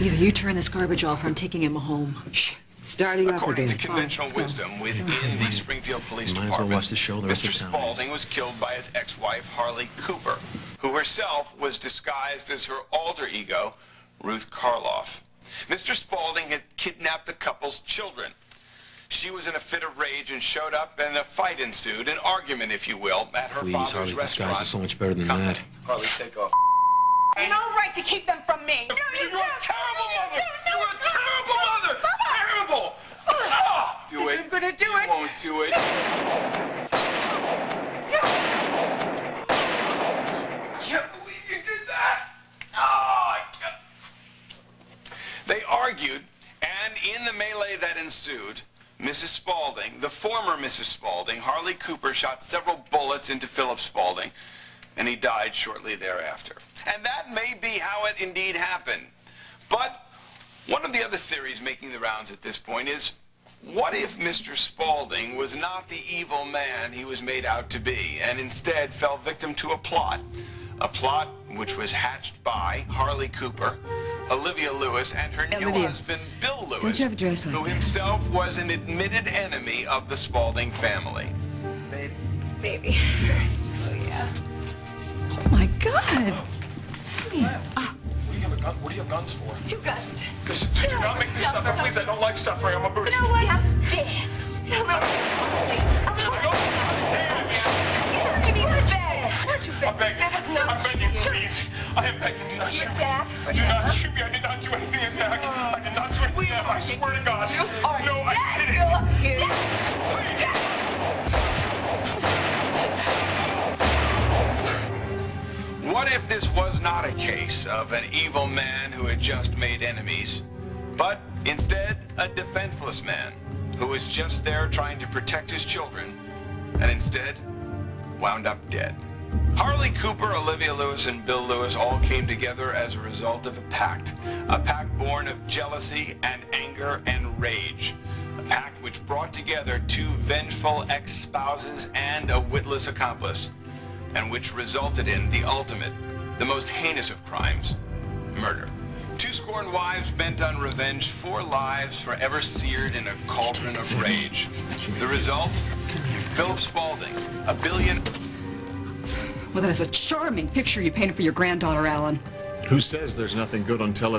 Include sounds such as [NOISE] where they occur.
Either you turn this garbage off or I'm taking him home. Starting off According again. to conventional wisdom within the Springfield Police Might as well Department, watch the show the Mr. of. Spaulding was killed by his ex-wife Harley Cooper, who herself was disguised as her alter ego, Ruth Karloff. Mr. Spaulding had kidnapped the couple's children. She was in a fit of rage and showed up, and a fight ensued, an argument, if you will, at her Please, father's Harley's disguise restaurant. is so much better than Company. that. Harley, take off. No right to keep them from me. You're a terrible mother! You're a terrible mother! Terrible! Do it. I'm gonna do You it. won't do it. can't believe you did that. Oh, I can't. They argued, and in the melee that ensued, Mrs. Spaulding, the former Mrs. Spaulding, Harley Cooper shot several bullets into Phillip Spaulding, and he died shortly thereafter. And that may be how it indeed happened. But one of the other theories making the rounds at this point is, what if Mr. Spaulding was not the evil man he was made out to be, and instead fell victim to a plot? A plot which was hatched by Harley Cooper, Olivia Lewis, and her new husband, Bill Lewis, don't you have a dress like who that? himself was an admitted enemy of the Spaulding family. Baby. [LAUGHS] Oh, yeah. Oh my God! What do you have a gun? What do you have guns for? Two guns. Listen, do not make me suffer, please. I don't like suffering. I'm a Buddhist. You know what? Dance. A little. A little. Dance. Give me the bed. Where'd you I'm begging. There was no I'm begging, please. I am begging. Do not shoot me. Zach? Do not shoot me. I did not do anything, Zach. I did not do anything. I swear to God. You I What if this was not a case of an evil man who had just made enemies, but instead a defenseless man who was just there trying to protect his children and instead wound up dead? Harley Cooper, Olivia Lewis, and Bill Lewis all came together as a result of a pact. A pact born of jealousy and anger and rage. A pact which brought together two vengeful ex-spouses and a witless accomplice and which resulted in the ultimate, the most heinous of crimes, murder. Two scorned wives bent on revenge, four lives forever seared in a cauldron of rage. The result? Phillip Spaulding, a billion... Well, that is a charming picture you painted for your granddaughter, Alan. Who says there's nothing good on television?